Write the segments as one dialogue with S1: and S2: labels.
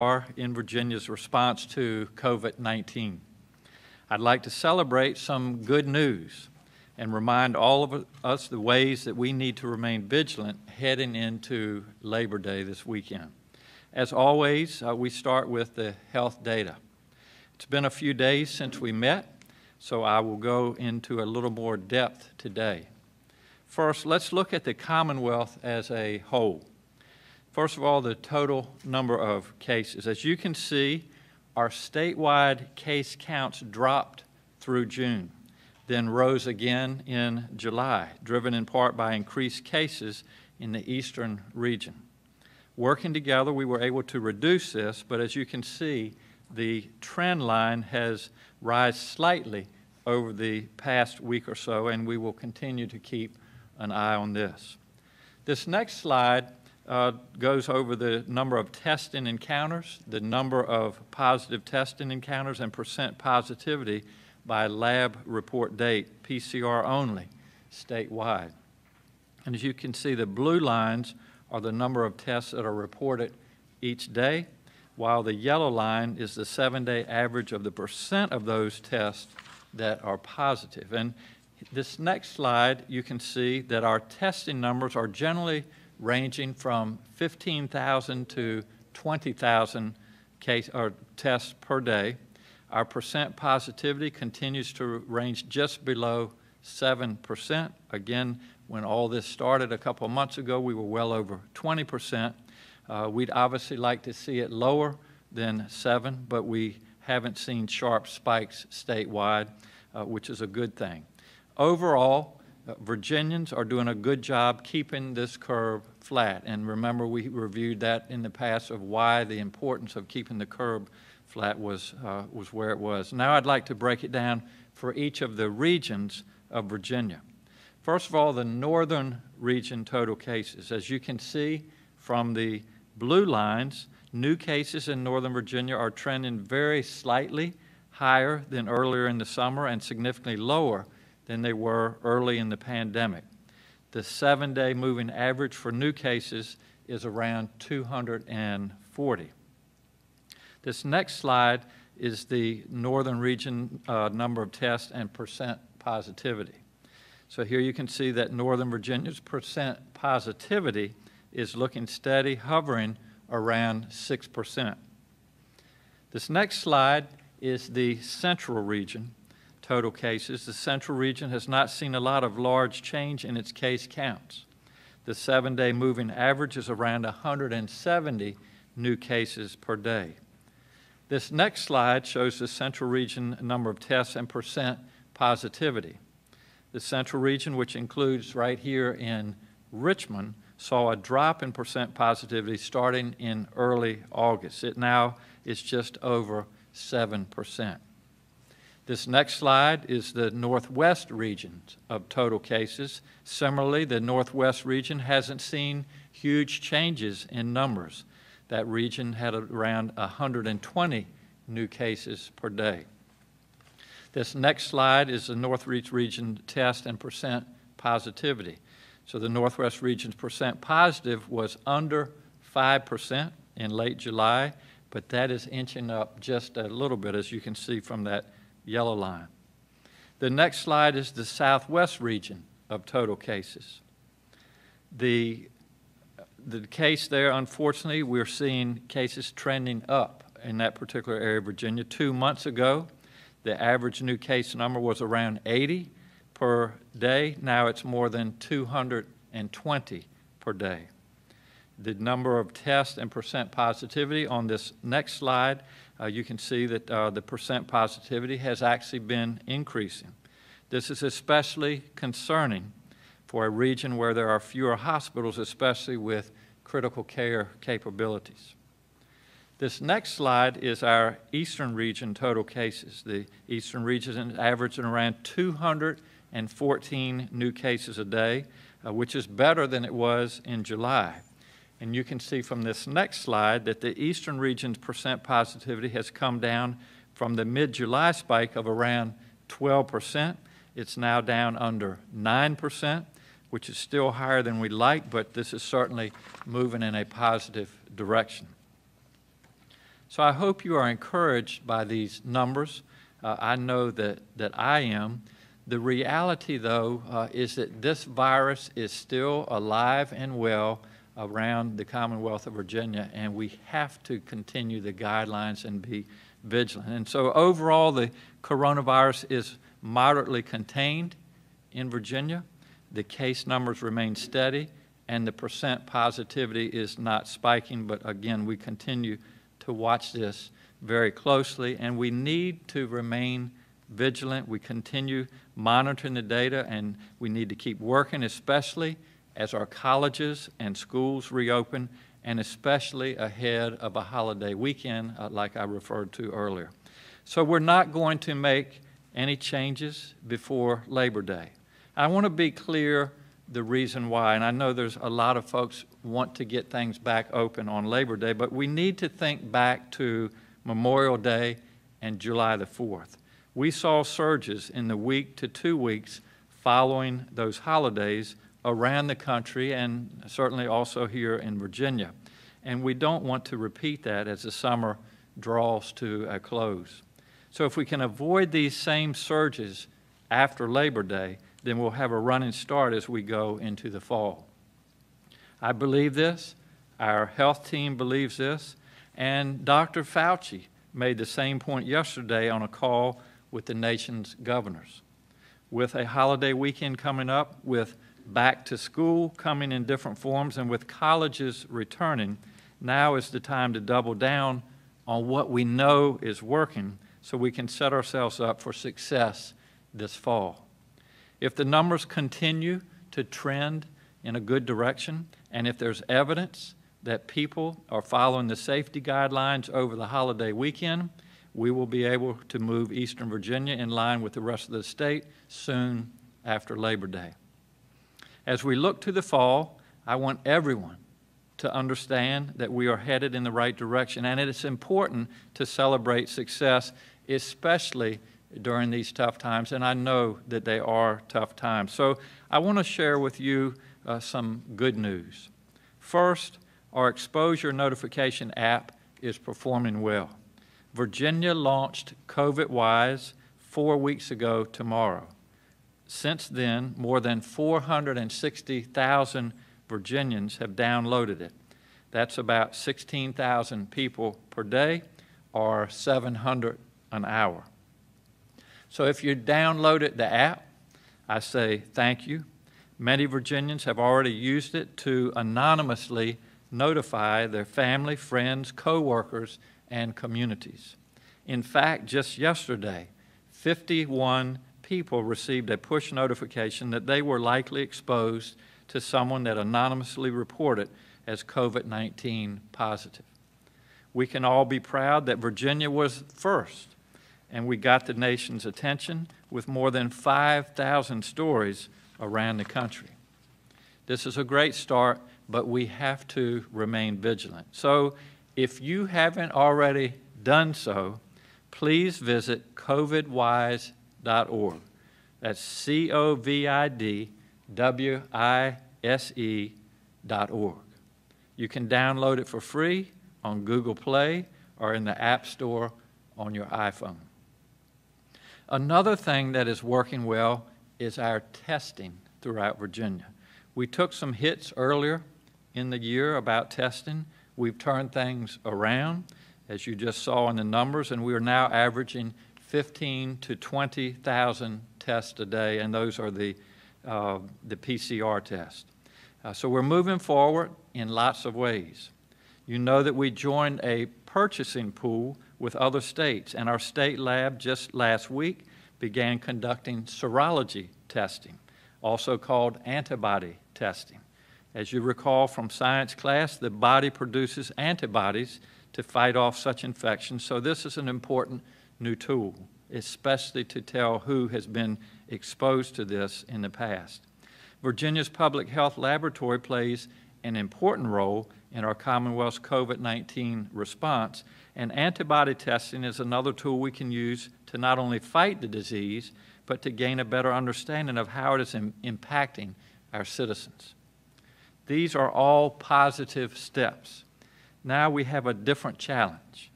S1: are in Virginia's response to COVID 19. I'd like to celebrate some good news and remind all of us the ways that we need to remain vigilant heading into Labor Day this weekend. As always, uh, we start with the health data. It's been a few days since we met, so I will go into a little more depth today. First, let's look at the Commonwealth as a whole. First of all, the total number of cases. As you can see, our statewide case counts dropped through June, then rose again in July, driven in part by increased cases in the eastern region. Working together, we were able to reduce this, but as you can see, the trend line has risen slightly over the past week or so, and we will continue to keep an eye on this. This next slide uh, goes over the number of testing encounters, the number of positive testing encounters, and percent positivity by lab report date, PCR only, statewide. And as you can see, the blue lines are the number of tests that are reported each day, while the yellow line is the seven day average of the percent of those tests that are positive. And this next slide, you can see that our testing numbers are generally ranging from 15,000 to 20,000 case or tests per day. Our percent positivity continues to range just below 7%. Again, when all this started a couple of months ago, we were well over 20%. Uh, we'd obviously like to see it lower than 7, but we haven't seen sharp spikes statewide, uh, which is a good thing. Overall, Virginians are doing a good job keeping this curve flat. And remember, we reviewed that in the past of why the importance of keeping the curve flat was, uh, was where it was. Now I'd like to break it down for each of the regions of Virginia. First of all, the northern region total cases. As you can see from the blue lines, new cases in northern Virginia are trending very slightly higher than earlier in the summer and significantly lower than they were early in the pandemic. The seven day moving average for new cases is around 240. This next slide is the northern region uh, number of tests and percent positivity. So here you can see that Northern Virginia's percent positivity is looking steady, hovering around 6%. This next slide is the central region total cases, the central region has not seen a lot of large change in its case counts. The seven day moving average is around 170 new cases per day. This next slide shows the central region number of tests and percent positivity. The central region, which includes right here in Richmond, saw a drop in percent positivity starting in early August. It now is just over 7%. This next slide is the Northwest region of total cases. Similarly, the Northwest region hasn't seen huge changes in numbers. That region had around 120 new cases per day. This next slide is the Northwest region test and percent positivity. So the Northwest region's percent positive was under 5% in late July, but that is inching up just a little bit, as you can see from that yellow line. The next slide is the southwest region of total cases. The, the case there, unfortunately, we're seeing cases trending up in that particular area of Virginia. Two months ago, the average new case number was around 80 per day. Now it's more than 220 per day. The number of tests and percent positivity on this next slide uh, you can see that uh, the percent positivity has actually been increasing. This is especially concerning for a region where there are fewer hospitals, especially with critical care capabilities. This next slide is our eastern region total cases. The eastern region is averaging around 214 new cases a day, uh, which is better than it was in July. And you can see from this next slide that the eastern region's percent positivity has come down from the mid July spike of around 12%. It's now down under 9%, which is still higher than we'd like, but this is certainly moving in a positive direction. So I hope you are encouraged by these numbers. Uh, I know that, that I am. The reality, though, uh, is that this virus is still alive and well around the Commonwealth of Virginia, and we have to continue the guidelines and be vigilant. And so, overall, the coronavirus is moderately contained in Virginia. The case numbers remain steady, and the percent positivity is not spiking, but again, we continue to watch this very closely, and we need to remain vigilant. We continue monitoring the data, and we need to keep working, especially as our colleges and schools reopen, and especially ahead of a holiday weekend, uh, like I referred to earlier. So, we're not going to make any changes before Labor Day. I want to be clear the reason why, and I know there's a lot of folks want to get things back open on Labor Day, but we need to think back to Memorial Day and July the 4th. We saw surges in the week to two weeks following those holidays around the country and certainly also here in Virginia. And we don't want to repeat that as the summer draws to a close. So, if we can avoid these same surges after Labor Day, then we'll have a running start as we go into the fall. I believe this, our health team believes this, and Dr. Fauci made the same point yesterday on a call with the nation's governors. With a holiday weekend coming up, with back to school coming in different forms, and with colleges returning, now is the time to double down on what we know is working so we can set ourselves up for success this fall. If the numbers continue to trend in a good direction, and if there's evidence that people are following the safety guidelines over the holiday weekend, we will be able to move Eastern Virginia in line with the rest of the state soon after Labor Day. As we look to the fall, I want everyone to understand that we are headed in the right direction, and it is important to celebrate success, especially during these tough times, and I know that they are tough times. So I want to share with you uh, some good news. First, our exposure notification app is performing well. Virginia launched COVID Wise four weeks ago tomorrow. Since then, more than 460,000 Virginians have downloaded it. That's about 16,000 people per day or 700 an hour. So if you downloaded the app, I say thank you. Many Virginians have already used it to anonymously notify their family, friends, coworkers, and communities. In fact, just yesterday, 51 people received a push notification that they were likely exposed to someone that anonymously reported as COVID 19 positive. We can all be proud that Virginia was first and we got the nation's attention with more than 5,000 stories around the country. This is a great start, but we have to remain vigilant. So, if you haven't already done so, please visit covidwise.org. That's C O V I D W I S E dot org. You can download it for free on Google Play or in the App Store on your iPhone. Another thing that is working well is our testing throughout Virginia. We took some hits earlier in the year about testing. We've turned things around, as you just saw in the numbers, and we are now averaging 15 to 20,000 tests a day, and those are the, uh, the PCR tests. Uh, so we're moving forward in lots of ways. You know that we joined a purchasing pool with other states, and our state lab just last week began conducting serology testing, also called antibody testing. As you recall from science class, the body produces antibodies to fight off such infections, so this is an important new tool, especially to tell who has been exposed to this in the past. Virginia's Public Health Laboratory plays an important role in our Commonwealth's COVID 19 response, and antibody testing is another tool we can use to not only fight the disease, but to gain a better understanding of how it is Im- impacting our citizens. These are all positive steps. Now we have a different challenge.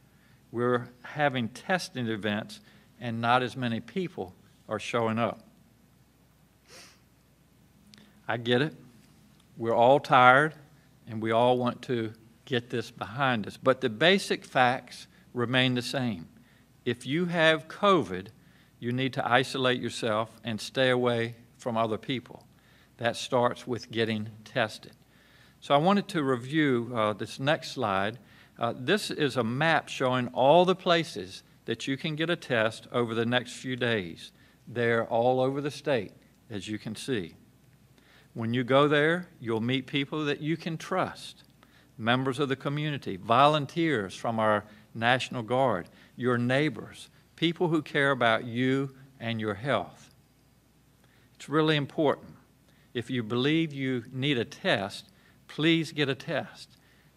S1: We're having testing events and not as many people are showing up. I get it. We're all tired and we all want to get this behind us. But the basic facts remain the same. If you have COVID, you need to isolate yourself and stay away from other people. That starts with getting tested. So I wanted to review uh, this next slide. Uh, this is a map showing all the places that you can get a test over the next few days. They're all over the state, as you can see. When you go there, you'll meet people that you can trust members of the community, volunteers from our National Guard, your neighbors, people who care about you and your health. It's really important. If you believe you need a test, please get a test,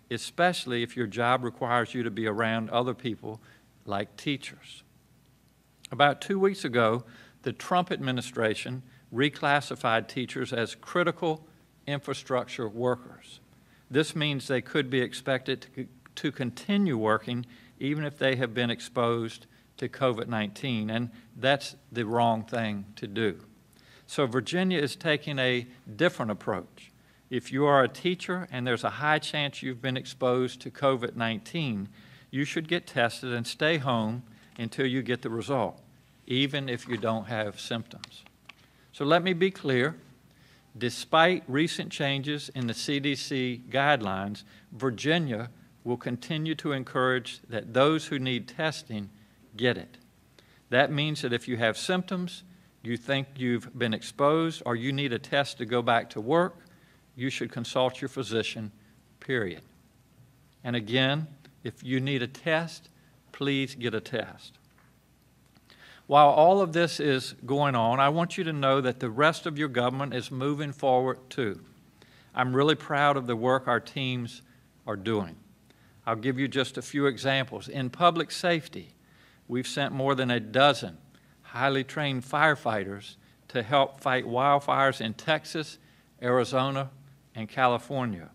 S1: especially if your job requires you to be around other people like teachers. About two weeks ago, the Trump administration reclassified teachers as critical infrastructure workers. This means they could be expected to, to continue working even if they have been exposed to COVID 19, and that's the wrong thing to do. So, Virginia is taking a different approach. If you are a teacher and there's a high chance you've been exposed to COVID 19, you should get tested and stay home until you get the result, even if you don't have symptoms. So, let me be clear Despite recent changes in the CDC guidelines, Virginia will continue to encourage that those who need testing get it. That means that if you have symptoms, you think you've been exposed, or you need a test to go back to work, you should consult your physician, period. And again, if you need a test, please get a test. While all of this is going on, I want you to know that the rest of your government is moving forward too. I'm really proud of the work our teams are doing. I'll give you just a few examples. In public safety, we've sent more than a dozen highly trained firefighters to help fight wildfires in Texas, Arizona, and California.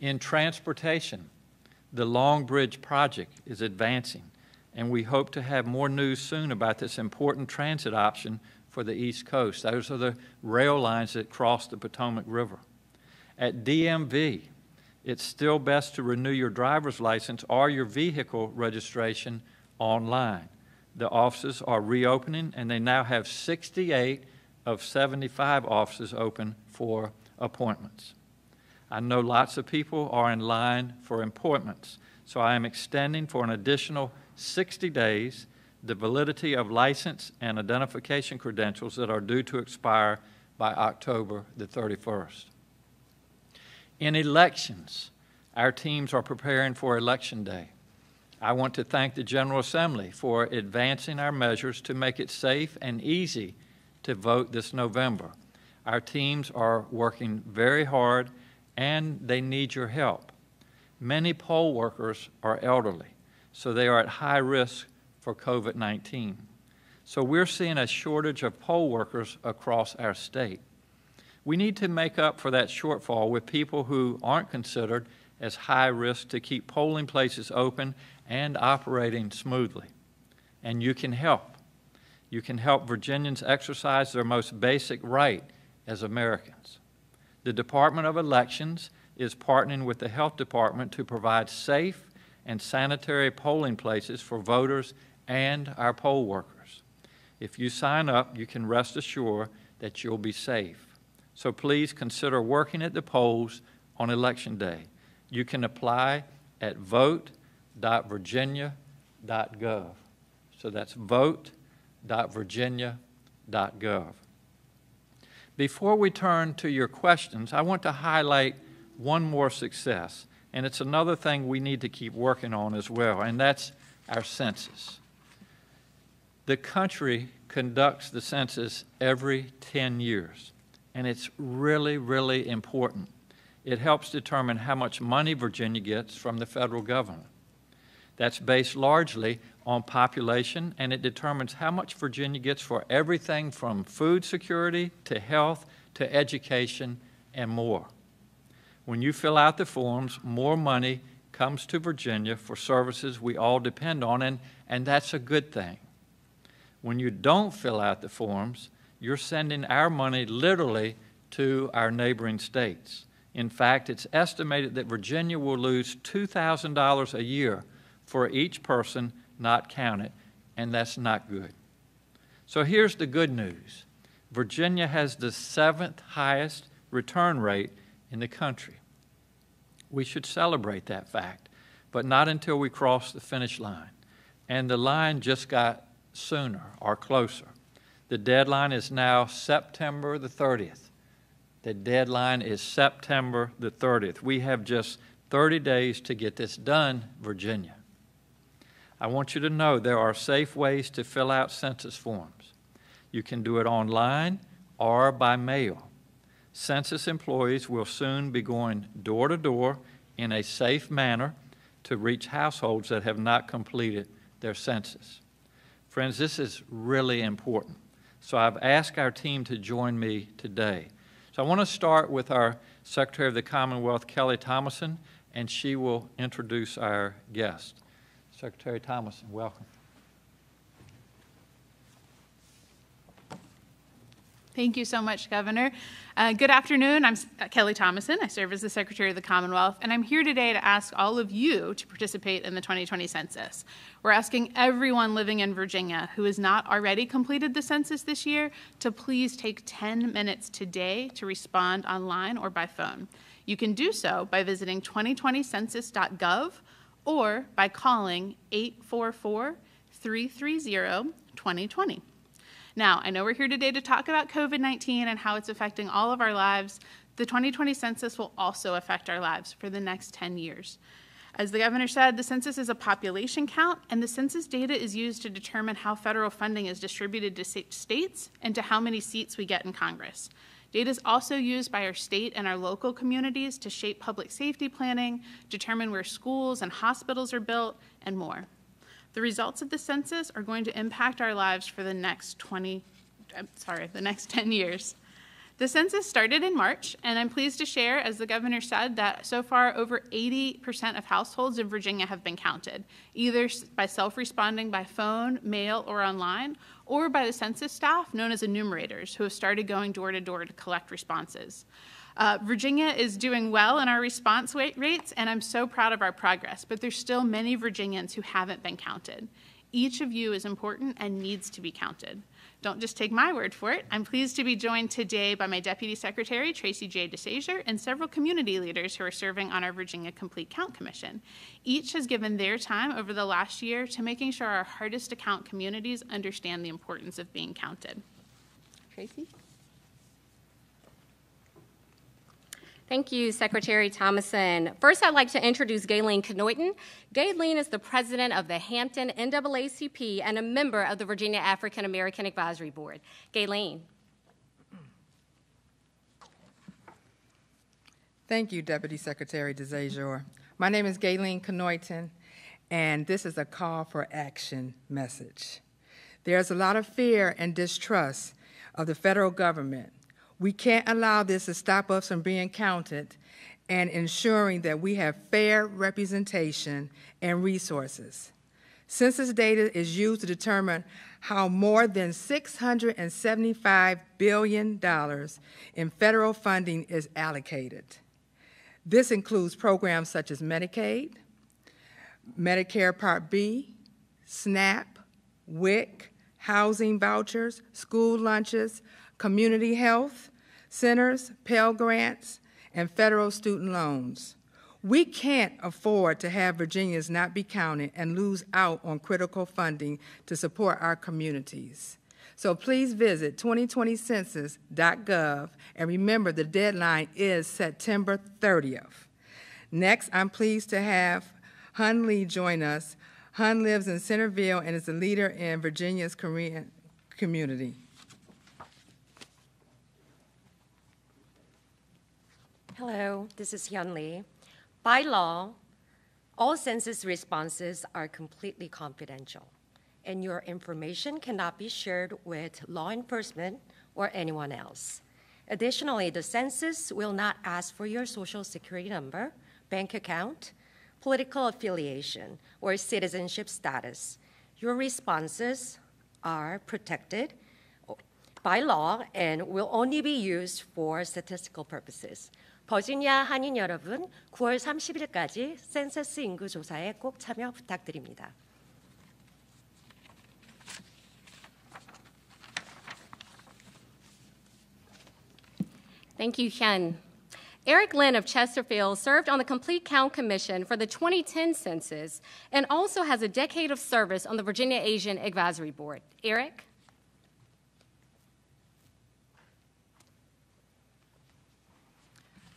S1: In transportation, the Long Bridge Project is advancing and we hope to have more news soon about this important transit option for the East Coast. Those are the rail lines that cross the Potomac River. At DMV, it's still best to renew your driver's license or your vehicle registration online. The offices are reopening, and they now have 68 of 75 offices open for appointments. I know lots of people are in line for appointments, so I am extending for an additional 60 days the validity of license and identification credentials that are due to expire by October the 31st. In elections, our teams are preparing for Election Day. I want to thank the General Assembly for advancing our measures to make it safe and easy to vote this November. Our teams are working very hard and they need your help. Many poll workers are elderly so they are at high risk for COVID 19. So we're seeing a shortage of poll workers across our state. We need to make up for that shortfall with people who aren't considered as high risk to keep polling places open and operating smoothly. And you can help. You can help Virginians exercise their most basic right as Americans. The Department of Elections is partnering with the Health Department to provide safe and sanitary polling places for voters and our poll workers. If you sign up, you can rest assured that you'll be safe. So please consider working at the polls on Election Day. You can apply at vote.virginia.gov. So that's vote.virginia.gov. Before we turn to your questions, I want to highlight one more success. And it's another thing we need to keep working on as well, and that's our census. The country conducts the census every 10 years, and it's really, really important. It helps determine how much money Virginia gets from the federal government. That's based largely on population, and it determines how much Virginia gets for everything from food security to health to education and more. When you fill out the forms, more money comes to Virginia for services we all depend on, and, and that's a good thing. When you don't fill out the forms, you're sending our money literally to our neighboring states. In fact, it's estimated that Virginia will lose $2,000 a year for each person not counted, and that's not good. So here's the good news Virginia has the seventh highest return rate in the country. We should celebrate that fact, but not until we cross the finish line. And the line just got sooner or closer. The deadline is now September the 30th. The deadline is September the 30th. We have just 30 days to get this done, Virginia. I want you to know there are safe ways to fill out census forms. You can do it online or by mail. Census employees will soon be going door to door in a safe manner to reach households that have not completed their census. Friends, this is really important. So I've asked our team to join me today. So I want to start with our Secretary of the Commonwealth, Kelly Thomason, and she will introduce our guest. Secretary Thomason, welcome.
S2: Thank you so much, Governor. Uh, good afternoon. I'm uh, Kelly Thomason. I serve as the Secretary of the Commonwealth, and I'm here today to ask all of you to participate in the 2020 census. We're asking everyone living in Virginia who has not already completed the census this year to please take 10 minutes today to respond online or by phone. You can do so by visiting 2020census.gov or by calling 844 330 2020. Now, I know we're here today to talk about COVID 19 and how it's affecting all of our lives. The 2020 census will also affect our lives for the next 10 years. As the governor said, the census is a population count, and the census data is used to determine how federal funding is distributed to states and to how many seats we get in Congress. Data is also used by our state and our local communities to shape public safety planning, determine where schools and hospitals are built, and more. The results of the census are going to impact our lives for the next 20, I'm sorry, the next 10 years. The census started in March, and I'm pleased to share, as the governor said, that so far over 80% of households in Virginia have been counted, either by self responding by phone, mail, or online, or by the census staff known as enumerators who have started going door to door to collect responses. Uh, Virginia is doing well in our response rates, and I'm so proud of our progress, but there's still many Virginians who haven't been counted. Each of you is important and needs to be counted. Don't just take my word for it. I'm pleased to be joined today by my Deputy Secretary, Tracy J. DeShazor, and several community leaders who are serving on our Virginia Complete Count Commission. Each has given their time over the last year to making sure our hardest to count communities understand the importance of being counted. Tracy?
S3: Thank you, Secretary Thomason. First, I'd like to introduce Gayleen Kanoyton. Gayleen is the president of the Hampton NAACP and a member of the Virginia African American Advisory Board. Gayleen.
S4: Thank you, Deputy Secretary DeShazor. My name is Gayleen Kanoyton, and this is a call for action message. There's a lot of fear and distrust of the federal government we can't allow this to stop us from being counted and ensuring that we have fair representation and resources. Census data is used to determine how more than $675 billion in federal funding is allocated. This includes programs such as Medicaid, Medicare Part B, SNAP, WIC, housing vouchers, school lunches, community health centers, Pell Grants, and federal student loans. We can't afford to have Virginians not be counted and lose out on critical funding to support our communities. So please visit 2020census.gov and remember the deadline is September 30th. Next, I'm pleased to have Hyun Lee join us. Hyun lives in Centreville and is a leader in Virginia's Korean community.
S5: Hello, this is Hyun Lee. By law, all census responses are completely confidential, and your information cannot be shared with law enforcement or anyone else. Additionally, the census will not ask for your social security number, bank account, political affiliation, or citizenship status. Your responses are protected by law and will only be used for statistical purposes. 버지니아 한인 여러분, 9월 30일까지 센서스 인구 조사에 꼭 참여 부탁드립니다.
S3: Thank you, Hyun. Eric Lynn of Chesterfield served on the Complete Count Commission for the 2010 census and also has a decade of service on the Virginia Asian Advisory Board. Eric?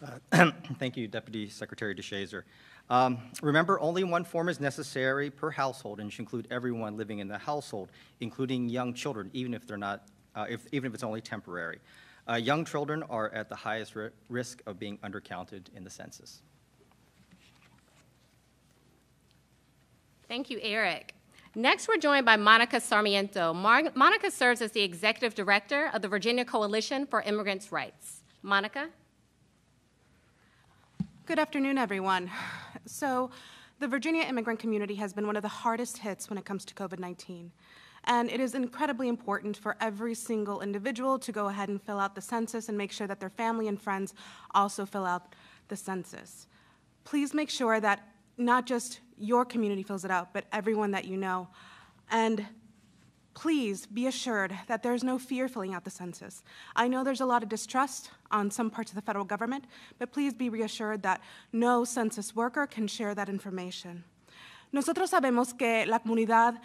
S6: Thank you, Deputy Secretary DeShazor. Um, remember, only one form is necessary per household and should include everyone living in the household, including young children, even if they're not, uh, if, even if it's only temporary. Uh, young children are at the highest ri- risk of being undercounted in the census.
S3: Thank you, Eric. Next, we're joined by Monica Sarmiento. Mar- Monica serves as the Executive Director of the Virginia Coalition for Immigrants' Rights. Monica?
S7: Good afternoon, everyone. So, the Virginia immigrant community has been one of the hardest hits when it comes to COVID 19. And it is incredibly important for every single individual to go ahead and fill out the census and make sure that their family and friends also fill out the census. Please make sure that not just your community fills it out, but everyone that you know. And please be assured that there's no fear filling out the census. I know there's a lot of distrust on some parts of the federal government, but please be reassured that no census worker can share that information. Nosotros sabemos que la comunidad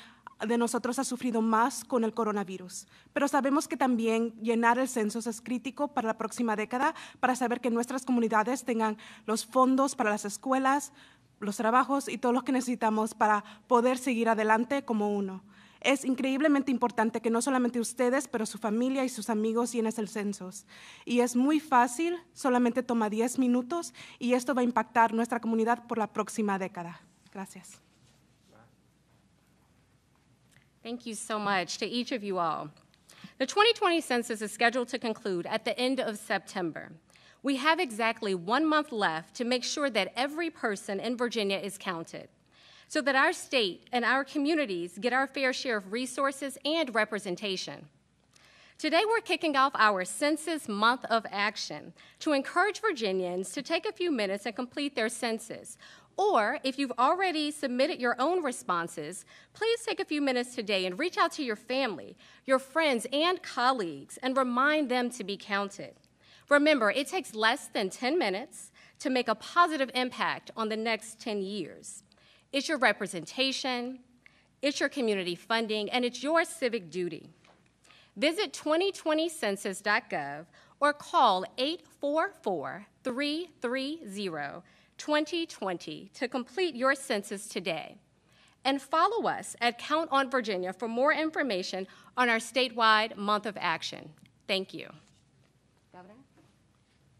S7: de nosotros ha sufrido más con el coronavirus, pero sabemos que también llenar el censo es crítico para la próxima década para saber que nuestras comunidades tengan los fondos para las escuelas, los trabajos y todo lo que necesitamos para poder seguir adelante como uno. Es increíblemente importante que no solamente ustedes, pero su familia y sus amigos llenen el censo. Y es muy fácil, solamente toma 10 minutos y esto va a impactar nuestra comunidad por la próxima década. Gracias.
S3: Thank you so much to each of you all. The 2020 census is scheduled to conclude at the end of September. We have exactly one month left to make sure that every person in Virginia is counted so that our state and our communities get our fair share of resources and representation. Today, we're kicking off our Census Month of Action to encourage Virginians to take a few minutes and complete their census. Or if you've already submitted your own responses, please take a few minutes today and reach out to your family, your friends, and colleagues and remind them to be counted. Remember, it takes less than 10 minutes to make a positive impact on the next 10 years. It's your representation, it's your community funding, and it's your civic duty. Visit 2020census.gov or call 844 330 2020 to complete your census today. And follow us at Count on Virginia for more information on our statewide month of action. Thank you.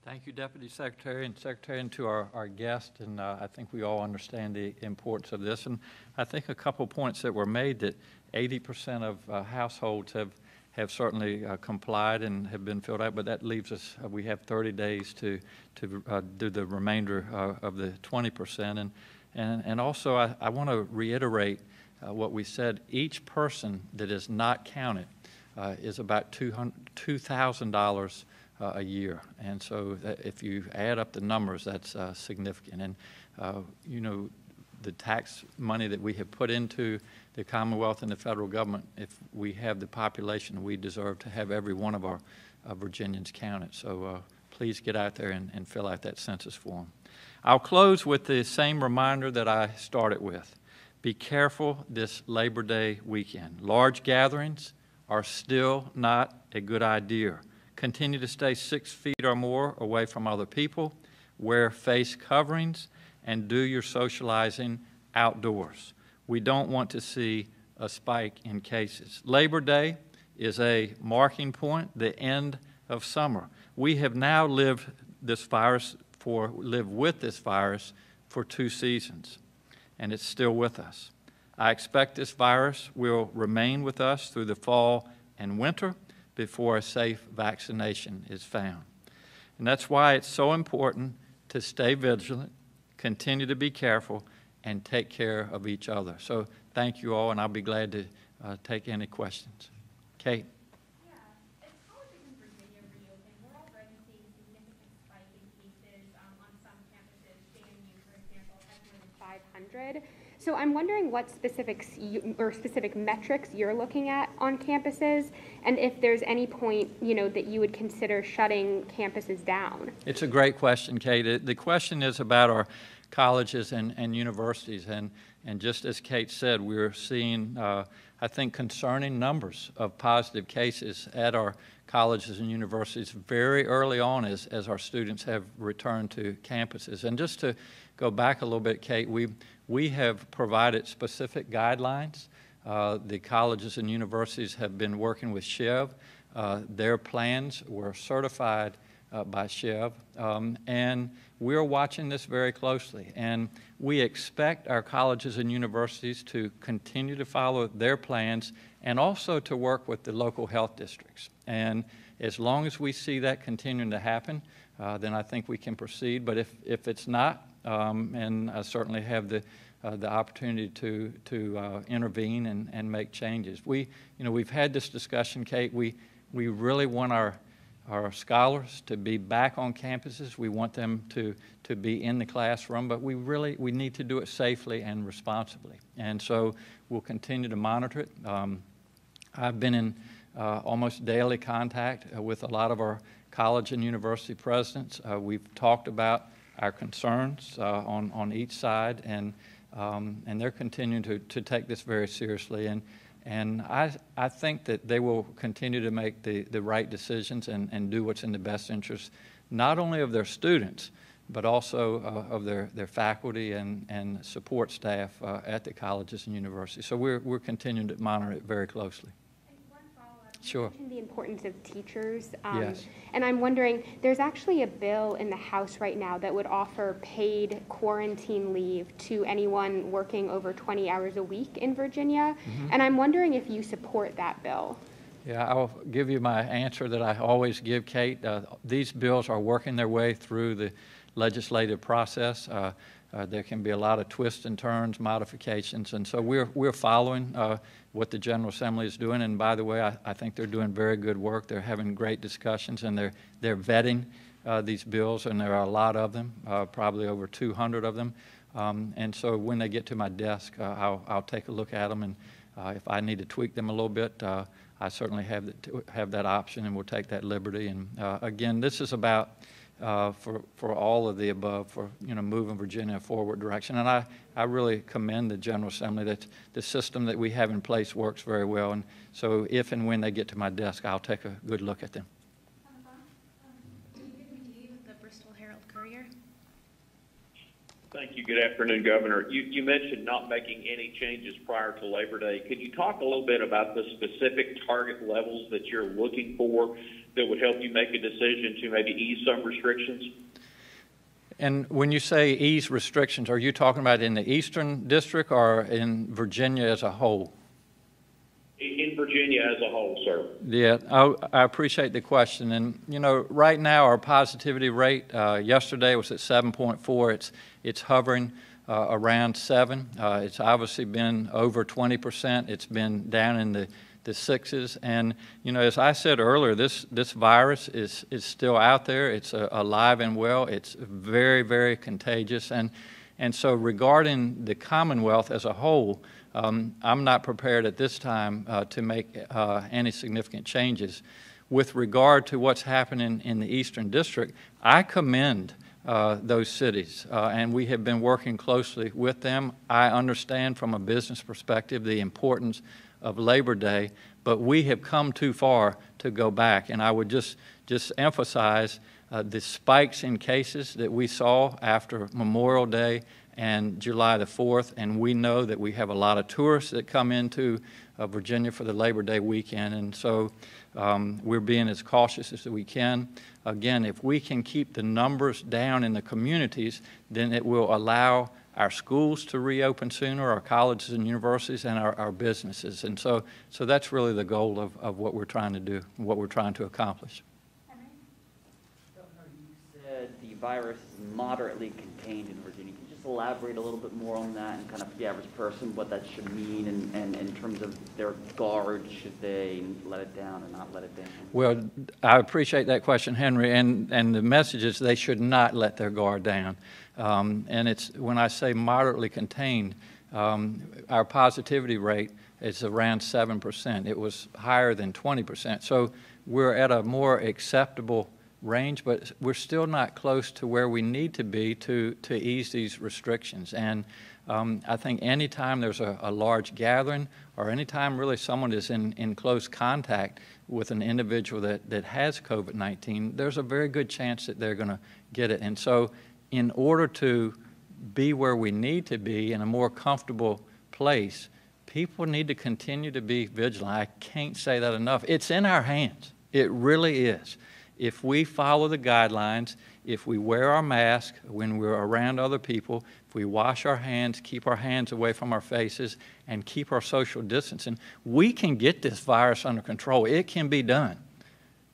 S1: Thank you, Deputy Secretary and Secretary, and to our, our guest. And uh, I think we all understand the importance of this. And I think a couple points that were made that 80% of uh, households have, have certainly uh, complied and have been filled out, but that leaves us, uh, we have 30 days to, to uh, do the remainder uh, of the 20%. And, and, and also, I, I want to reiterate what we said. Each person that is not counted is about $2,000 uh, a year. And so if you add up the numbers, that's uh, significant. And, uh, you know, the tax money that we have put into the Commonwealth and the federal government, if we have the population, we deserve to have every one of our Virginians counted. So please get out there and, and fill out that census form. I'll close with the same reminder that I started with. Be careful this Labor Day weekend. Large gatherings are still not a good idea. Continue to stay six feet or more away from other people. Wear face coverings and do your socializing outdoors. We don't want to see a spike in cases. Labor Day is a marking point, the end of summer. We have now lived this virus for lived with this virus for two seasons, and it's still with us. I expect this virus will remain with us through the fall and winter before a safe vaccination is found. And that's why it's so important to stay vigilant, continue to be careful, and take care of each other. So thank you all, and I'll be glad to uh, take any questions. Kate?
S8: Yeah, as colleges in Virginia reopen, we're already seeing significant spike in cases um, on some campuses. JMU, for example, has more than 500. So I'm wondering what specifics you, or specific metrics you're looking at on campuses, and if there's any point, you know, that you would consider shutting campuses down.
S1: It's a great question, Kate. The question is about our colleges and, and universities, and, and just as Kate said, we're seeing, uh, I think, concerning numbers of positive cases at our colleges and universities very early on as, as our students have returned to campuses. And just to go back a little bit, Kate, we, we have provided specific guidelines. Uh, the colleges and universities have been working with SCHEV. Uh, their plans were certified uh, by SCHEV, um, and we're watching this very closely. And we expect our colleges and universities to continue to follow their plans and also to work with the local health districts. And as long as we see that continuing to happen, uh, then I think we can proceed. But if, if it's not, um, and I certainly have the uh, the opportunity to to uh, intervene and, and make changes. We, you know, we've had this discussion, Kate. We we really want our our scholars to be back on campuses. We want them to to be in the classroom, but we really we need to do it safely and responsibly. And so we'll continue to monitor it. Um, I've been in uh, almost daily contact uh, with a lot of our college and university presidents. Uh, we've talked about our concerns uh, on on each side and. Um, and they're continuing to, to take this very seriously. And, and I, I think that they will continue to make the, the right decisions and, and do what's in the best interest, not only of their students, but also uh, of their, their faculty and, and support staff uh, at the colleges and universities. So we're, we're continuing to monitor it very closely.
S8: And one follow-up. You
S1: Sure.
S8: the importance of teachers. um,
S1: Yes.
S8: And I'm wondering, there's actually a bill in the House right now that would offer paid quarantine leave to anyone working over 20 hours a week in Virginia.
S1: Mm-hmm.
S8: And I'm wondering if you support that bill.
S1: Yeah, I'll give you my answer that I always give, Kate. Uh, these bills are working their way through the legislative process. Uh, uh, there can be a lot of twists and turns, modifications, and so we're we're following uh, what the General Assembly is doing. And by the way, I, I think they're doing very good work. They're having great discussions, and they're they're vetting uh, these bills, and there are a lot of them, uh, probably over 200 of them. Um, and so when they get to my desk, uh, I'll I'll take a look at them, and uh, if I need to tweak them a little bit. I certainly have, have that option and we'll take that liberty. And again, this is about uh, for, for all of the above, for you know, moving Virginia forward direction. And I, I really commend the General Assembly that the system that we have in place works very well. And so if and when they get to my desk, I'll take a good look at them.
S9: The Bristol Herald Courier.
S10: Thank you. Good afternoon, Governor. You, you mentioned not making any changes prior to Labor Day. Could you talk a little bit about the specific target levels that you're looking for that would help you make a decision to maybe ease some restrictions?
S1: And when you say ease restrictions, are you talking about in the Eastern District or in Virginia as a whole?
S10: In in Virginia as a whole, sir.
S1: Yeah, I, I appreciate the question. And, you know, right now, our positivity rate, uh, yesterday was at 7.4. It's, it's hovering uh, around 7. Uh, it's obviously been over 20%. It's been down in the, the sixes. And, you know, as I said earlier, this, this virus is, is still out there. It's uh, alive and well. It's very, very contagious. And, and so regarding the Commonwealth as a whole, um, I'm not prepared at this time uh, to make uh, any significant changes. With regard to what's happening in the Eastern District, I commend uh, those cities, uh, and we have been working closely with them. I understand from a business perspective the importance of Labor Day, but we have come too far to go back. And I would just, just emphasize uh, the spikes in cases that we saw after Memorial Day and July the 4th, and we know that we have a lot of tourists that come into uh, Virginia for the Labor Day weekend, and so um, we're being as cautious as we can. Again, if we can keep the numbers down in the communities, then it will allow our schools to reopen sooner, our colleges and universities, and our, our businesses. And so, so that's really the goal of, of what we're trying to do, what we're trying to accomplish.
S11: Governor, you said the virus is moderately contained in Virginia. Elaborate a little bit more on that and kind of the average person, what that should mean and, and in terms of their guard, should they let it down or not let it down?
S1: Well, I appreciate that question, Henry, and, and the message is they should not let their guard down. Um, and it's when I say moderately contained, um, our positivity rate is around 7%. It was higher than 20%. So we're at a more acceptable range, but we're still not close to where we need to be to, to ease these restrictions. And um, I think anytime there's a, a, large gathering or anytime really someone is in, in close contact with an individual that, that has COVID 19, there's a very good chance that they're going to get it. And so, in order to be where we need to be in a more comfortable place, people need to continue to be vigilant. I can't say that enough. It's in our hands. It really is if we follow the guidelines, if we wear our mask when we're around other people, if we wash our hands, keep our hands away from our faces, and keep our social distancing, we can get this virus under control. It can be done.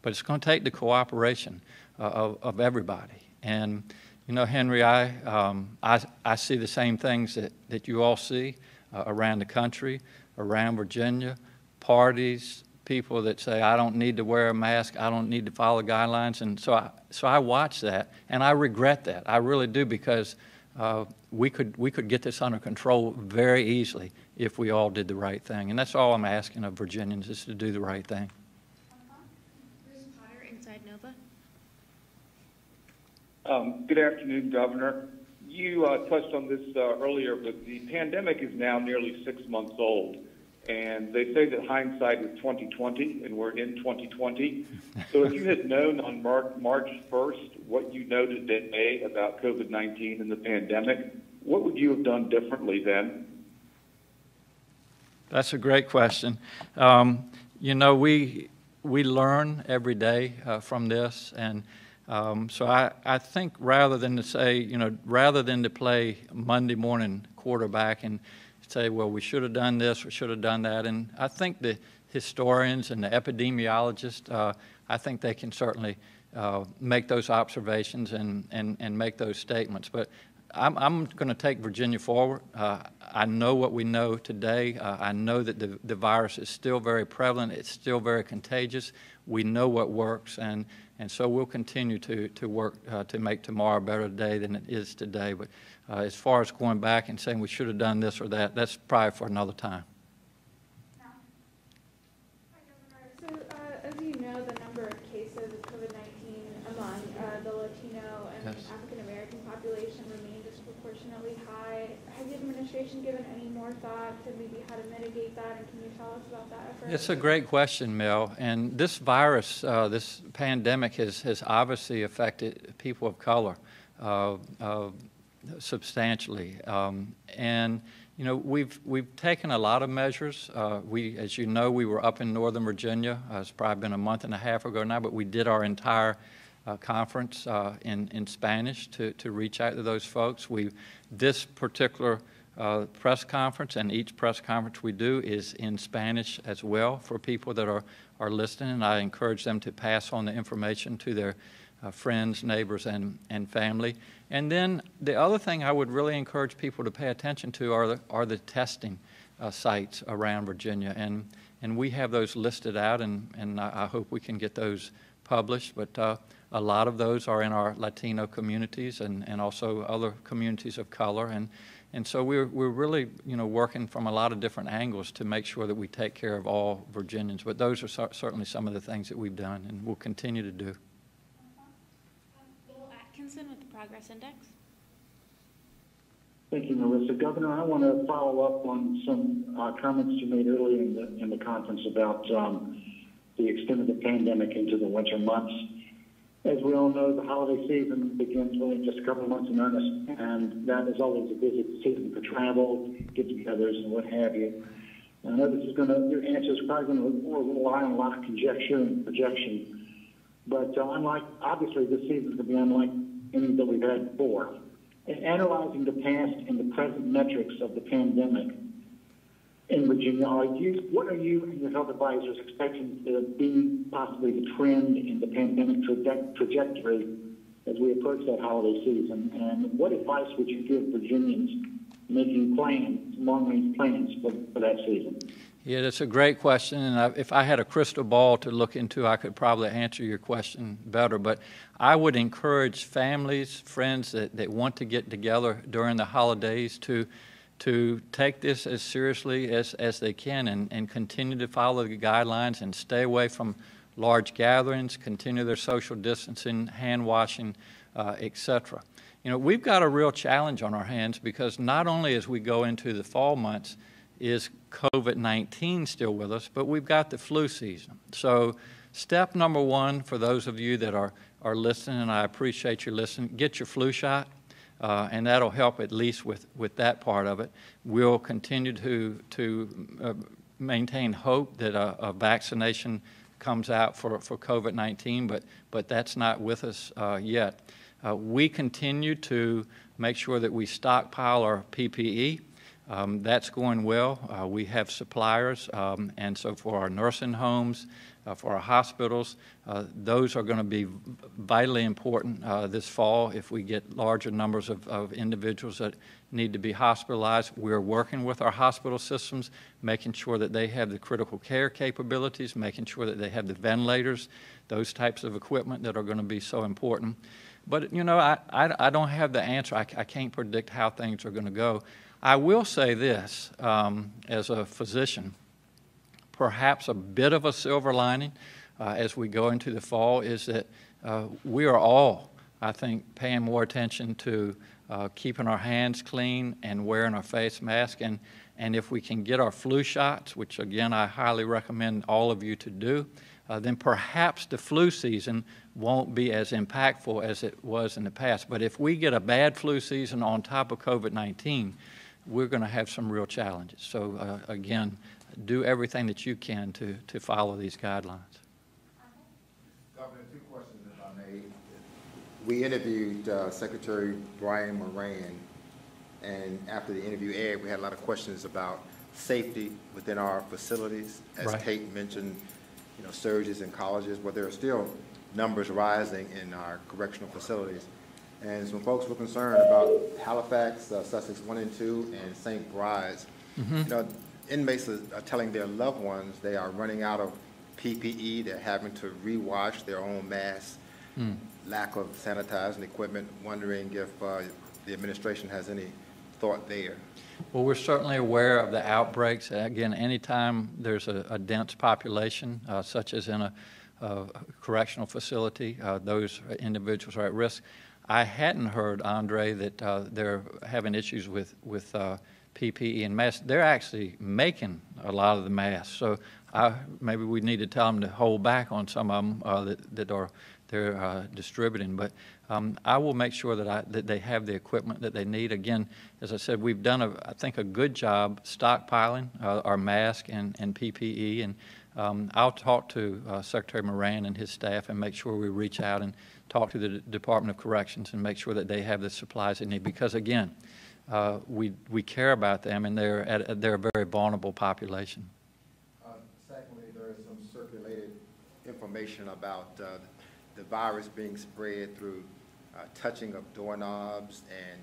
S1: But it's going to take the cooperation uh, of, of, everybody. And, you know, Henry, I, um, I, I, see the same things that, that you all see uh, around the country, around Virginia, parties, people that say, I don't need to wear a mask, I don't need to follow guidelines. And so I, so I watch that, and I regret that. I really do because uh, we, could, we could get this under control very easily if we all did the right thing. And that's all I'm asking of Virginians is to do the right thing.
S9: Bruce Potter, Inside Nova.
S12: Um, good afternoon, Governor. You uh, touched on this uh, earlier, but the pandemic is now nearly six months old. And they say that hindsight is 2020, and we're in 2020. So if you had known on Mar- March 1st what you noted in May about COVID-19 and the pandemic, what would you have done differently then?
S1: That's a great question. Um, you know, we we learn every day uh, from this, and um, so I, I think rather than to say, you know, rather than to play Monday morning quarterback and say, well, we should have done this, we should have done that. And I think the historians and the epidemiologists, uh, I think they can certainly uh, make those observations and, and, and make those statements. But I'm, I'm going to take Virginia forward. Uh, I know what we know today. Uh, I know that the, the virus is still very prevalent. It's still very contagious. We know what works, and, and so we'll continue to, to work uh, to make tomorrow a better day than it is today. But uh, as far as going back and saying we should have done this or that, that's probably for another time.
S13: So, uh, as you know, the number of cases of COVID 19 among uh, the Latino and yes. African American population remain disproportionately high. Has the administration given any more thought to maybe how to mitigate that, and can you tell us about that effort?
S1: It's a great question, Mel. And this virus, uh, this pandemic, has, has obviously affected people of color. Uh, uh, substantially. Um, and you know, we've we've taken a lot of measures. Uh, we, as you know, we were up in Northern Virginia. Uh, it's probably been a month and a half ago now, but we did our entire uh, conference uh, in in Spanish to to reach out to those folks. We this particular uh, press conference and each press conference we do is in Spanish as well for people that are are listening. And I encourage them to pass on the information to their uh, friends, neighbors, and, and family. And then the other thing I would really encourage people to pay attention to are the, are the testing uh, sites around Virginia. And, and we have those listed out, and, and I, hope we can get those published. But uh, a lot of those are in our Latino communities and, and also other communities of color. And, and so we're, we're really you know, working from a lot of different angles to make sure that we take care of all Virginians. But those are certainly some of the things that we've done and will continue to do.
S9: with the Progress Index.
S14: Thank you, Melissa. Governor, I want to follow up on some uh, comments you made earlier in the, in the conference about um, the extent of the pandemic into the winter months. As we all know, the holiday season begins really just a couple of months in earnest, and that is always a busy season for travel, get-togethers, and what have you. I know this is going to, your answer is probably going to rely on a lot of conjecture and projection, but uh, unlike, obviously, this season is going to be unlike any that we've had before. In analyzing the past and the present metrics of the pandemic in Virginia, are you, what are you and your health advisors expecting to be possibly the trend in the pandemic traje- trajectory as we approach that holiday season? And what advice would you give Virginians making plans, long-range plans for, for that season?
S1: Yeah, that's a great question, and I, if I had a crystal ball to look into, I could probably answer your question better. But I would encourage families, friends that, that want to get together during the holidays to to take this as seriously as, as they can and, and continue to follow the guidelines and stay away from large gatherings, continue their social distancing, hand washing, uh, etc. You know, we've got a real challenge on our hands because not only as we go into the fall months is COVID 19 still with us, but we've got the flu season. So, step number one for those of you that are, are listening, and I appreciate you listening, get your flu shot. Uh, and that'll help at least with, with that part of it. We'll continue to, to uh, maintain hope that a, a, vaccination comes out for, for COVID 19, but, but that's not with us uh, yet. Uh, we continue to make sure that we stockpile our PPE. Um, that's going well. Uh, we have suppliers, um, and so for our nursing homes, uh, for our hospitals. Uh, those are going to be vitally important uh, this fall if we get larger numbers of, of, individuals that need to be hospitalized. We're working with our hospital systems, making sure that they have the critical care capabilities, making sure that they have the ventilators, those types of equipment that are going to be so important. But, you know, I, I, I don't have the answer. I, I, can't predict how things are going to go. I will say this um, as a physician perhaps a bit of a silver lining uh, as we go into the fall is that uh, we are all, I think, paying more attention to uh, keeping our hands clean and wearing our face mask. And, and if we can get our flu shots, which again I highly recommend all of you to do, uh, then perhaps the flu season won't be as impactful as it was in the past. But if we get a bad flu season on top of COVID 19, we're going to have some real challenges. So, uh, again, do everything that you can to, to follow these guidelines.
S15: Governor, two questions if I may. We interviewed uh, Secretary Brian Moran, and after the interview aired, we had a lot of questions about safety within our facilities. As right. Kate mentioned, you know, surges in colleges, but there are still numbers rising in our correctional facilities. And some folks were concerned about Halifax, uh, Sussex 1 and 2, and St. Bride's. Mm-hmm. You know, inmates are, are telling their loved ones they are running out of PPE, they're having to rewash their own masks, mm. lack of sanitizing equipment, wondering if uh, the administration has any thought there.
S1: Well, we're certainly aware of the outbreaks. Again, anytime there's a, a dense population, uh, such as in a, a correctional facility, uh, those individuals are at risk. I hadn't heard, Andre, that uh, they're having issues with, with uh, PPE and masks. They're actually making a lot of the masks. So I, maybe we need to tell them to hold back on some of them uh, that, that are they're uh, distributing. But um, I will make sure that, I, that they have the equipment that they need. Again, as I said, we've done, a, I think, a good job stockpiling uh, our mask and, and PPE. And um, I'll talk to uh, Secretary Moran and his staff and make sure we reach out and talk to the D- Department of Corrections and make sure that they have the supplies they need. Because again, uh, we, we care about them, and they're, at, they're a very vulnerable population.
S15: Uh, secondly, there is some circulated information about uh, the virus being spread through uh, touching of doorknobs and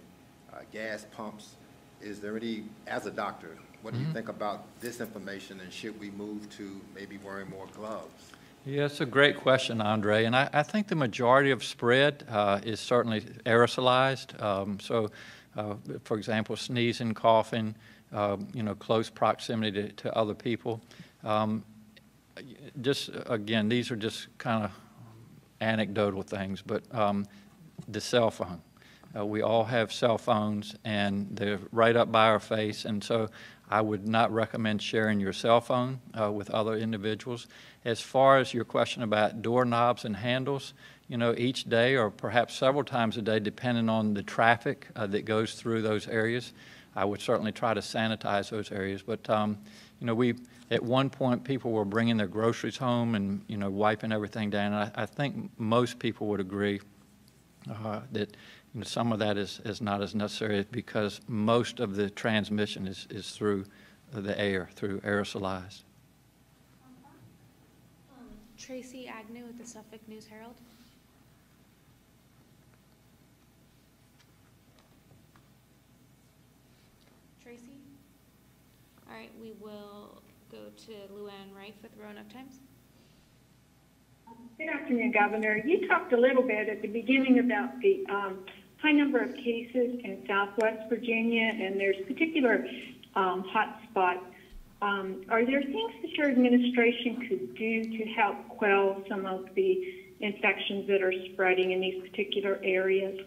S15: uh, gas pumps. Is there any, as a doctor, what do mm-hmm. you think about this information, and should we move to maybe wearing more gloves?
S1: Yeah, it's a great question, Andre. And I, I think the majority of spread uh, is certainly aerosolized. Um, so uh, for example, sneezing, coughing, uh, you know, close proximity to, to other people. Um, just again, these are just kind of anecdotal things, but um, the cell phone. Uh, we all have cell phones, and they're right up by our face, and so I would not recommend sharing your cell phone uh, with other individuals. As far as your question about doorknobs and handles, you know, each day or perhaps several times a day, depending on the traffic uh, that goes through those areas. I would certainly try to sanitize those areas. But, um, you know, we, at one point, people were bringing their groceries home and, you know, wiping everything down. And I, I think most people would agree uh, that, some of that is, is not as necessary because most of the transmission is, is through the air, through aerosolized.
S9: Tracy Agnew with the Suffolk News Herald. Tracy? All right, we will go to Luanne Rife with Roanoke Times.
S16: Good afternoon, Governor. You talked a little bit at the beginning about the um, high number of cases in Southwest Virginia, and there's particular um, hot spots. Um, are there things that your administration could do to help quell some of the infections that are spreading in these particular areas?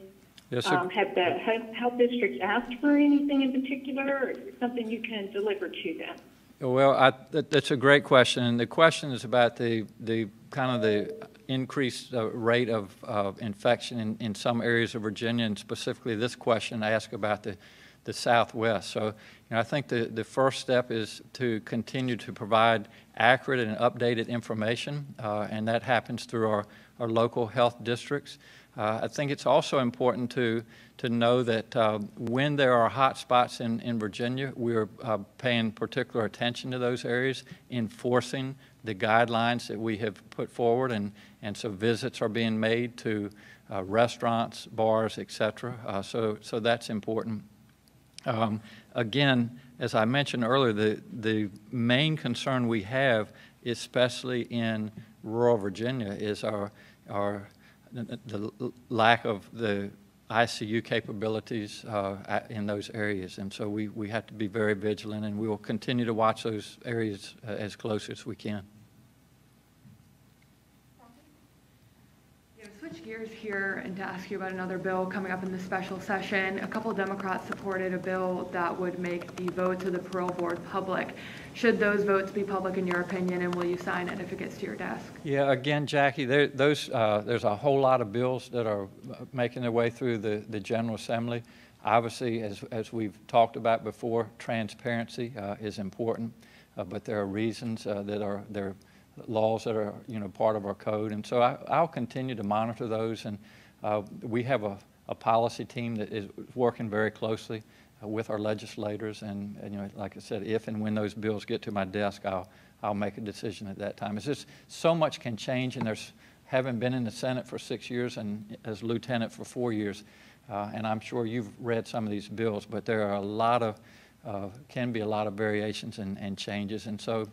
S1: Yes, sir.
S16: Um, have the he- health districts asked for anything in particular, or is it something you can deliver to them?
S1: Well, I, that, that's a great question, and the question is about the, the kind of the increased uh, rate of uh, infection in, in some areas of Virginia, and specifically this question asked about the, the Southwest. So, you know, I think the, the first step is to continue to provide accurate and updated information, uh, and that happens through our, our local health districts. Uh, I think it's also important to, to know that uh, when there are hot spots in, in Virginia, we're uh, paying particular attention to those areas, enforcing the guidelines that we have put forward, and, and so visits are being made to uh, restaurants, bars, et cetera. Uh, so, so that's important. Um, again, as I mentioned earlier, the, the main concern we have, especially in rural Virginia, is our, our the, lack of the ICU capabilities uh, in those areas. And so we, we have to be very vigilant, and we will continue to watch those areas uh, as close as we can.
S17: Gears here and to ask you about another bill coming up in the special session. A couple Democrats supported a bill that would make the votes of the parole board public. Should those votes be public in your opinion, and will you sign it if it gets to your desk?
S1: Yeah, again, Jackie, there, those, uh, there's a whole lot of bills that are uh, making their way through the, the General Assembly. Obviously, as, as we've talked about before, transparency uh, is important, uh, but there are reasons uh, that are, there are laws that are, you know, part of our code. And so I, I'll continue to monitor those, and uh, we have a, a policy team that is working very closely uh, with our legislators, and, and, you know, like I said, if and when those bills get to my desk, I'll, I'll make a decision at that time. It's just so much can change, and there's, having been in the Senate for six years and as lieutenant for four years, uh, and I'm sure you've read some of these bills, but there are a lot of, uh, can be a lot of variations and, and changes, and so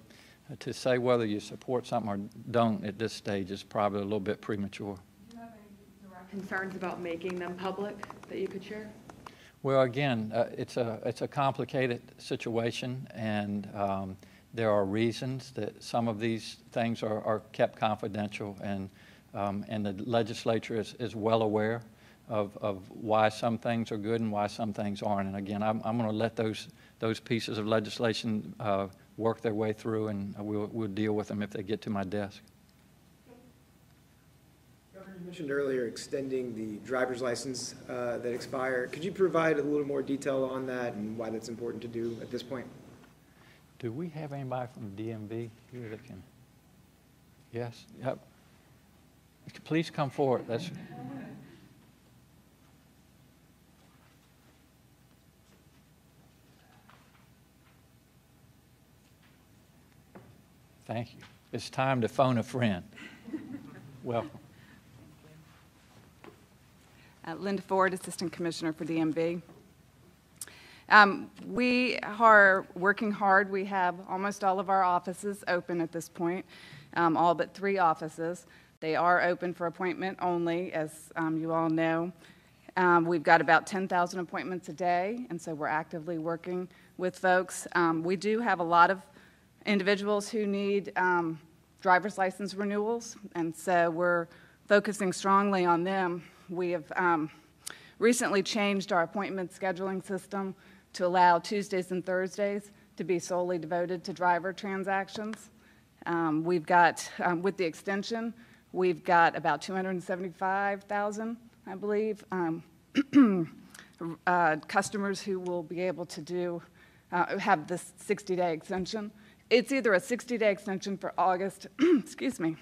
S1: to say whether you support something or don't at this stage is probably a little bit premature.
S17: Do you have any direct concerns about making them public that you could share?
S1: Well, again, uh, it's a it's a complicated situation, and um, there are reasons that some of these things are, are kept confidential, and um, and the legislature is, is well aware of, of why some things are good and why some things aren't. And again, I'm, I'm going to let those those pieces of legislation uh, work their way through, and we'll we'll deal with them if they get to my desk.
S18: Governor, you mentioned earlier extending the driver's license uh, that expire. Could you provide a little more detail on that and why that's important to do at this point?
S1: Do we have anybody from DMV here that can? Yes, yep. Please come forward. That's, thank you. It's time to phone a friend. Welcome.
S19: Uh, Linda Ford, Assistant Commissioner for DMV. Um, We are working hard. We have almost all of our offices open at this point, um, all but three offices. They are open for appointment only, as um, you all know. Um, We've got about 10,000 appointments a day, and so we're actively working with folks. Um, We do have a lot of individuals who need um, driver's license renewals, and so we're focusing strongly on them. We have um, recently changed our appointment scheduling system to allow Tuesdays and Thursdays to be solely devoted to driver transactions. Um, We've got, um, with the extension, we've got about 275,000, I believe, um, uh, customers who will be able to do, uh, have this 60-day extension. It's either a 60-day extension for August, excuse me,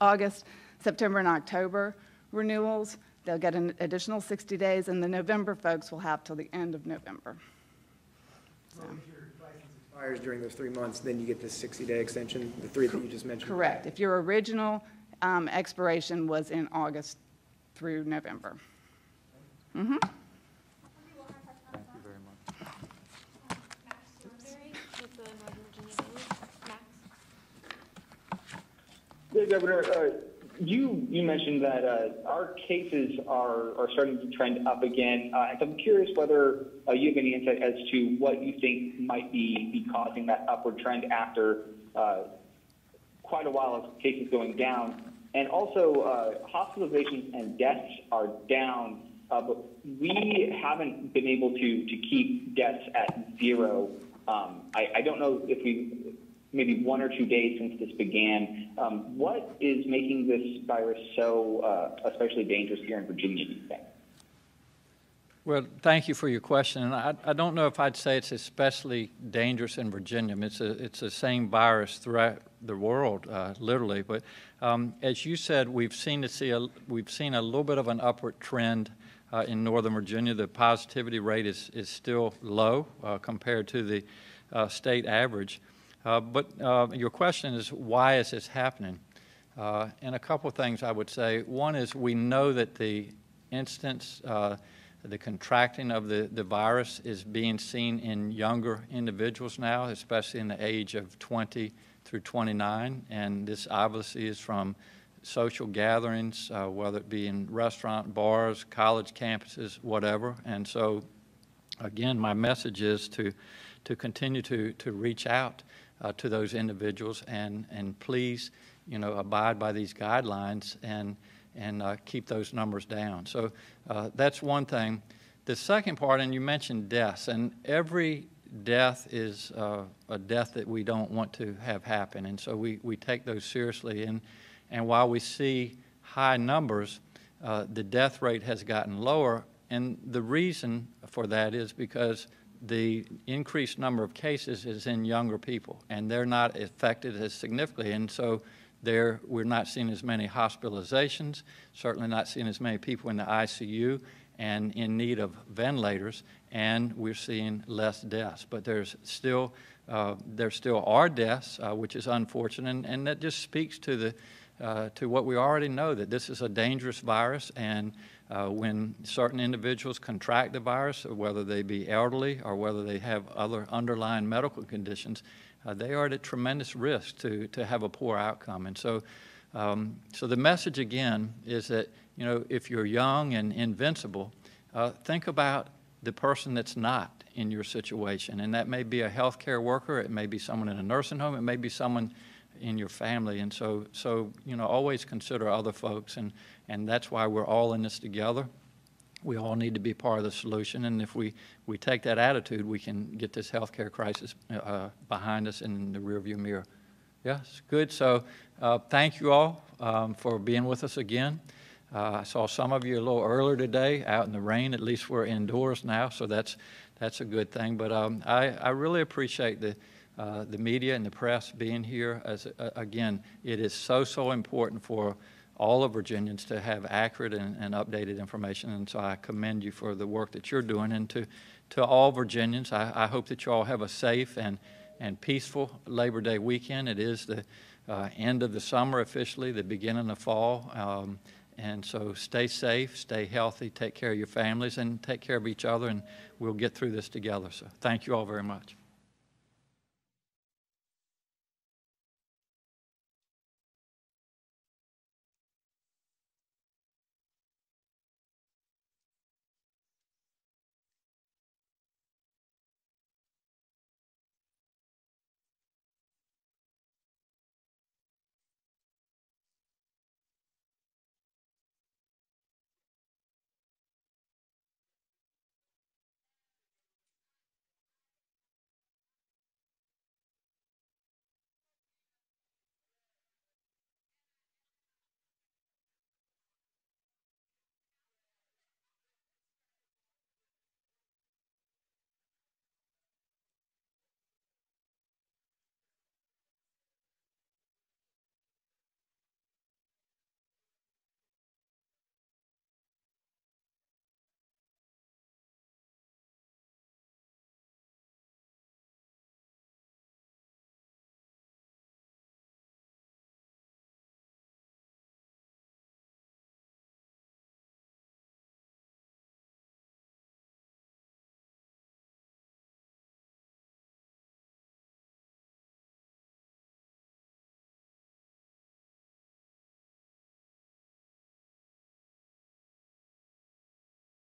S19: August, September, and October renewals. They'll get an additional 60 days, and the November folks will have till the end of November.
S18: So if your license expires during those three months, then you get this 60-day extension, the three that you just mentioned?
S19: Correct. If your original um, expiration was in August through November. Mm-hmm.
S1: Thank you very much.
S20: Yeah, Governor, uh, you you mentioned that uh, our cases are, are starting to trend up again. Uh, and so I'm curious whether uh, you have any insight as to what you think might be, be causing that upward trend after uh, quite a while of cases going down. And also, uh, hospitalizations and deaths are down, but we haven't been able to, to keep deaths at zero. Um, I, I don't know if we maybe one or two days since this began. Um, what is making this virus so uh, especially dangerous here in Virginia, do you think?
S1: Well, thank you for your question. And I, I don't know if I'd say it's especially dangerous in Virginia. It's, a, it's the same virus throughout the world, uh, literally. But um, as you said, we've seen, to see a, we've seen a little bit of an upward trend uh, in Northern Virginia. The positivity rate is, is still low uh, compared to the uh, state average. Uh, but uh, your question is, why is this happening? and a couple of things I would say. One is we know that the instance the contracting of the, the virus is being seen in younger individuals now, especially in the age of 20 through 29. And this obviously is from social gatherings, uh, whether it be in restaurant, bars, college campuses, whatever. And so, again, my message is to, to continue to, to reach out uh, to those individuals and, and please, you know, abide by these guidelines and and uh, keep those numbers down. So uh, that's one thing. The second part, and you mentioned deaths, and every death is uh, a death that we don't want to have happen, and so we, we take those seriously. And, and while we see high numbers, uh, the death rate has gotten lower, and the reason for that is because the increased number of cases is in younger people, and they're not affected as significantly. And so there, we're not seeing as many hospitalizations, certainly not seeing as many people in the ICU and in need of ventilators, and we're seeing less deaths. But there's still, uh, there still are deaths, uh, which is unfortunate, and, and, that just speaks to the uh, to what we already know that this is a dangerous virus, and uh, when certain individuals contract the virus, whether they be elderly or whether they have other underlying medical conditions, uh, they are at a tremendous risk to, to have a poor outcome. And so, um, so the message again is that, you know, if you're young and invincible, uh, think about the person that's not in your situation. And that may be a healthcare worker, it may be someone in a nursing home, it may be someone in your family. And so, so you know, always consider other folks. And, and that's why we're all in this together we all need to be part of the solution. And if we, we take that attitude, we can get this healthcare crisis uh, behind us in the rearview mirror. Yes, good. So uh, thank you all um, for being with us again. Uh, I saw some of you a little earlier today out in the rain. At least we're indoors now, so that's, that's a good thing. But um, I, I really appreciate the, uh, the media and the press being here. As, uh, again, it is so, so important for all of Virginians to have accurate and, and, updated information. And so I commend you for the work that you're doing. And to, to all Virginians, I, I hope that you all have a safe and, and peaceful Labor Day weekend. It is the uh, end of the summer officially, the beginning of fall. Um, and so stay safe, stay healthy, take care of your families, and take care of each other, and we'll get through this together. So thank you all very much.